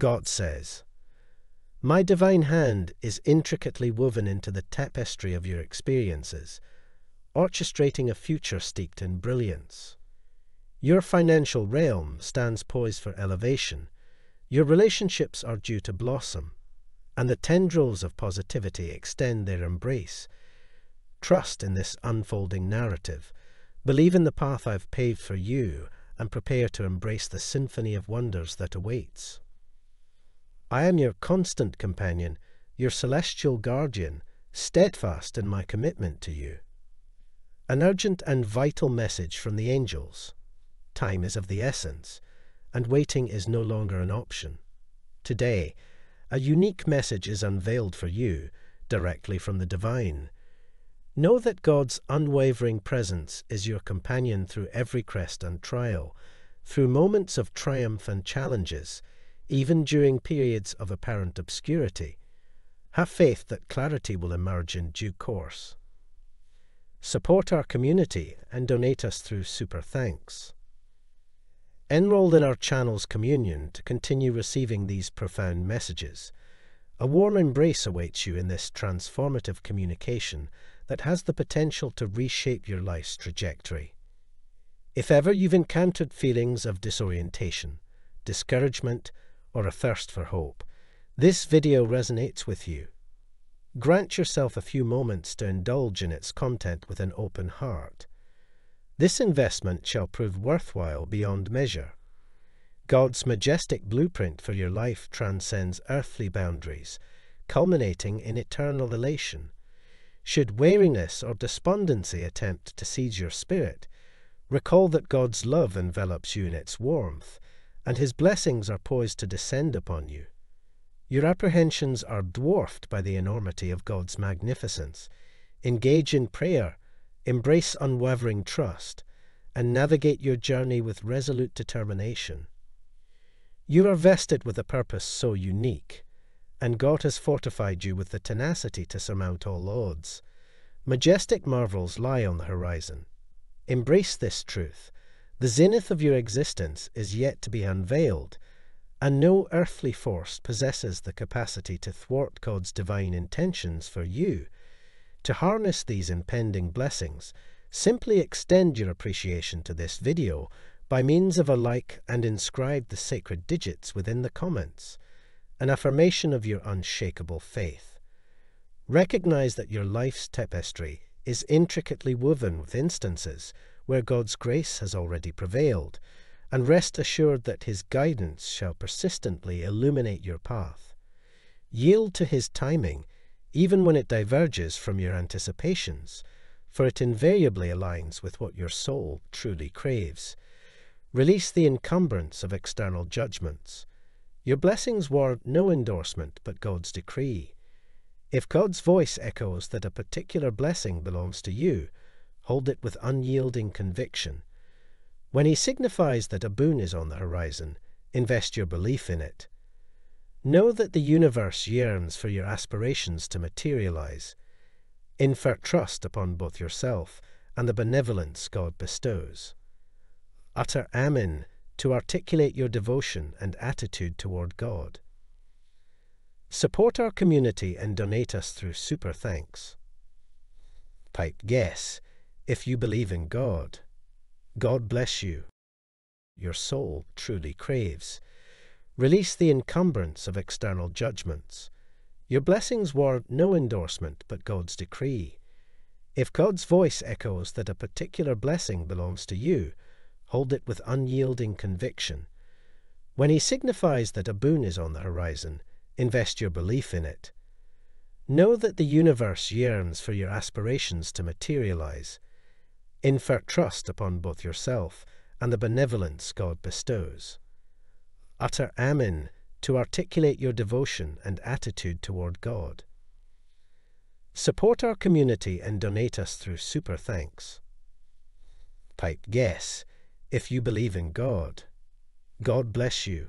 God says, My divine hand is intricately woven into the tapestry of your experiences, orchestrating a future steeped in brilliance. Your financial realm stands poised for elevation. Your relationships are due to blossom, and the tendrils of positivity extend their embrace. Trust in this unfolding narrative. Believe in the path I've paved for you and prepare to embrace the symphony of wonders that awaits. I am your constant companion, your celestial guardian, steadfast in my commitment to you. An urgent and vital message from the angels. Time is of the essence, and waiting is no longer an option. Today, a unique message is unveiled for you, directly from the divine. Know that God's unwavering presence is your companion through every crest and trial, through moments of triumph and challenges, even during periods of apparent obscurity. Have faith that clarity will emerge in due course. Support our community and donate us through Super Thanks. Enrolled in our channel's communion to continue receiving these profound messages. A warm embrace awaits you in this transformative communication that has the potential to reshape your life's trajectory. If ever you've encountered feelings of disorientation, discouragement, or a thirst for hope, this video resonates with you. Grant yourself a few moments to indulge in its content with an open heart. This investment shall prove worthwhile beyond measure. God's majestic blueprint for your life transcends earthly boundaries, culminating in eternal elation. Should weariness or despondency attempt to seize your spirit, recall that God's love envelops you in its warmth, and his blessings are poised to descend upon you. Your apprehensions are dwarfed by the enormity of God's magnificence. Engage in prayer Embrace unwavering trust and navigate your journey with resolute determination. You are vested with a purpose so unique, and God has fortified you with the tenacity to surmount all odds. Majestic marvels lie on the horizon. Embrace this truth. The zenith of your existence is yet to be unveiled, and no earthly force possesses the capacity to thwart God's divine intentions for you to harness these impending blessings, simply extend your appreciation to this video by means of a like and inscribe the sacred digits within the comments, an affirmation of your unshakable faith. Recognize that your life's tapestry is intricately woven with instances where God's grace has already prevailed, and rest assured that His guidance shall persistently illuminate your path. Yield to His timing even when it diverges from your anticipations, for it invariably aligns with what your soul truly craves. Release the encumbrance of external judgments. Your blessings warrant no endorsement but God's decree. If God's voice echoes that a particular blessing belongs to you, hold it with unyielding conviction. When he signifies that a boon is on the horizon, invest your belief in it. Know that the universe yearns for your aspirations to materialize. Infer trust upon both yourself and the benevolence God bestows. Utter Amen to articulate your devotion and attitude toward God. Support our community and donate us through Super Thanks. Pipe Guess if you believe in God. God bless you. Your soul truly craves. Release the encumbrance of external judgments. Your blessings warrant no endorsement but God's decree. If God's voice echoes that a particular blessing belongs to you, hold it with unyielding conviction. When he signifies that a boon is on the horizon, invest your belief in it. Know that the universe yearns for your aspirations to materialize. Infer trust upon both yourself and the benevolence God bestows. Utter Amen to articulate your devotion and attitude toward God. Support our community and donate us through Super Thanks. Pipe Guess if you believe in God. God bless you.